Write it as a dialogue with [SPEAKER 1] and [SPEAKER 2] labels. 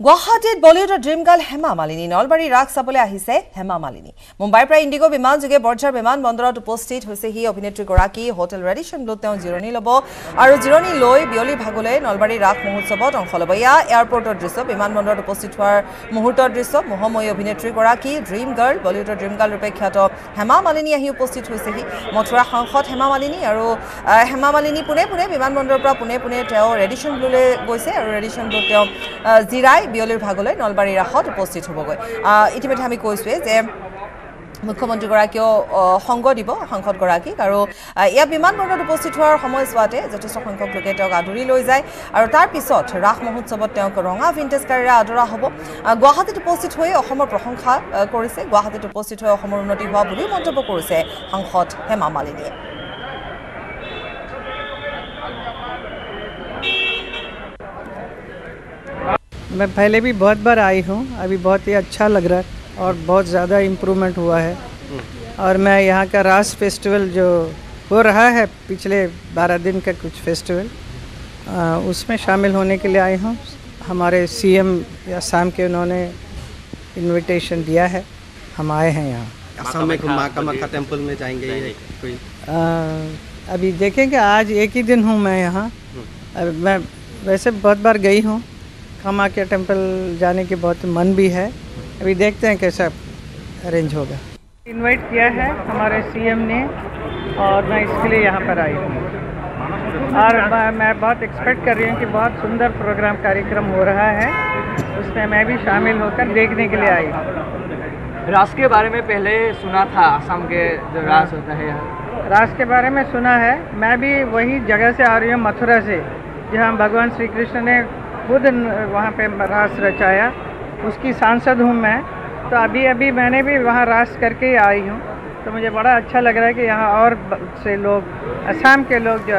[SPEAKER 1] গুৱাহাটীত বলিউডৰ dream girl Hema Malini. Nalbari Raas চাবলৈ আহিছে হেমা মালিনী। মুম্বাইৰ পৰা ইণ্ডিগ' বিমানযোগে বৰঝাৰ বিমান বন্দৰত উপস্থিত হৈছেহি অভিনেত্ৰীগৰাকী হোটেল ৰেডিশ্যন ব্লুত তেওঁ জিৰণি ল'ব আৰু জিৰণি লৈ বিয়লিৰ ভাগলৈ নলবাৰী ৰাস মহোৎসৱত অংশ ল'ব। এয়া এয়াৰপৰ্টৰ দৃশ্য। বিমানবন্দৰত উপস্থিত হোৱাৰ মুহূৰ্তৰ দৃশ্য। মোহময়ী অভিনেত্ৰীগৰাকী ড্ৰিম গাৰ্ল বলিউডৰ ড্ৰিম গাৰ্ল ৰূপে খ্যাত হেমা মালিনী আহি উপস্থিত হৈছেহি মথুৰা সাংসদ হেমা মালিনী আৰু হেমা মালিনী পোনে পোনে বিমানবন্দৰৰ পৰা পোনে পোনে তেওঁ ৰেডিশ্যন ব্লুলৈ গৈছে আৰু ৰেডিশ্যন ব্লুত তেওঁ জিৰাই বিয়লিৰ ভাগলৈ নলবাৰী ৰাসত উপস্থিত হ'বগৈ। ইতিমধ্যে আমি কৈছোঁৱেই যে মুখ্যমন্ত্ৰীগৰাকীয়েও সংগ দিব সাংসদগৰাকীক আৰু এয়া বিমানবন্দৰত উপস্থিত হোৱাৰ সময়ছোৱাতে যথেষ্ট সংখ্যক লোকে তেওঁক আদৰি লৈ যায় আৰু তাৰ পিছত ৰাস মহোৎসৱত তেওঁক ৰঙা ভিণ্টেজ কাৰেৰে আদৰা হ'ব। গুৱাহাটীত উপস্থিত হৈ অসমৰ প্ৰশংসা কৰিছে। গুৱাহাটীত উপস্থিত হৈ অসমৰ উন্নতি হোৱা বুলিও মন্তব্য কৰিছে সাংসদ হেমা মালিনীয়ে।
[SPEAKER 2] मैं पहले भी बहुत बार आई हूँ अभी बहुत ही अच्छा लग रहा है और बहुत ज़्यादा इम्प्रूवमेंट हुआ है। और मैं यहाँ का रास फेस्टिवल जो हो रहा है पिछले बारह दिन का कुछ फेस्टिवल आ, उसमें शामिल होने के लिए आई हूँ। हमारे सीएम या शाम के उन्होंने इनविटेशन दिया है हम आए हैं यहाँ।
[SPEAKER 3] असम में माँ कामाख्या टेंपल में जाएँगे कोई?
[SPEAKER 2] अभी देखेंगे आज एक ही दिन हूँ मैं यहाँ। अब मैं वैसे बहुत बार गई हूँ कामाख्या टेंपल जाने की बहुत मन भी है। अभी देखते हैं कैसा अरेंज होगा। इनवाइट किया है हमारे सीएम ने और मैं इसके लिए यहाँ पर आई हूँ। और मैं- मैं बहुत एक्सपेक्ट कर रही हूँ कि बहुत सुंदर प्रोग्राम कार्यक्रम हो रहा है। उसमें मैं भी शामिल होकर देखने के लिए आई हूँ।
[SPEAKER 4] रास के बारे में पहले सुना था असम के जो रास होता है यहाँ।
[SPEAKER 2] रास के बारे में सुना है। मैं भी वही जगह से आ रही हूँ मथुरा से जहाँ भगवान श्री कृष्ण ने खुद वहाँ पे रास रचाया। उसकी सांसद हूँ मैं। तो अभी अभी मैंने भी वहाँ रास करके आई हूँ। तो मुझे बड़ा अच्छा लग रहा है कि यहाँ और से लोग, असम के लोग जो